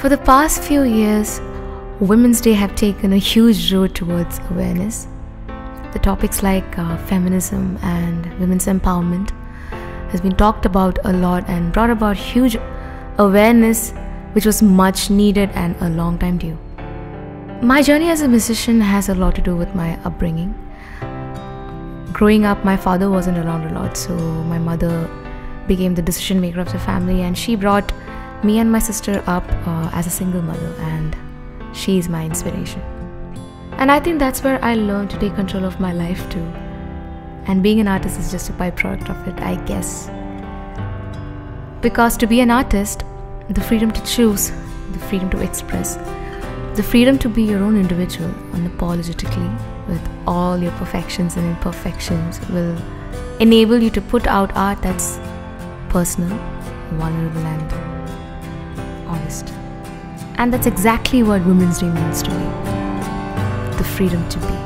For the past few years, Women's Day have taken a huge road towards awareness. The topics like uh, feminism and women's empowerment has been talked about a lot and brought about huge awareness which was much needed and a long time due. My journey as a musician has a lot to do with my upbringing. Growing up, my father wasn't around a lot, so my mother became the decision maker of the family, and she brought me and my sister up uh, as a single mother, and she is my inspiration. And I think that's where I learned to take control of my life too. And being an artist is just a byproduct of it, I guess. Because to be an artist, the freedom to choose, the freedom to express, the freedom to be your own individual unapologetically with all your perfections and imperfections will enable you to put out art that's personal, vulnerable, and honest. And that's exactly what Women's Day means to me the freedom to be.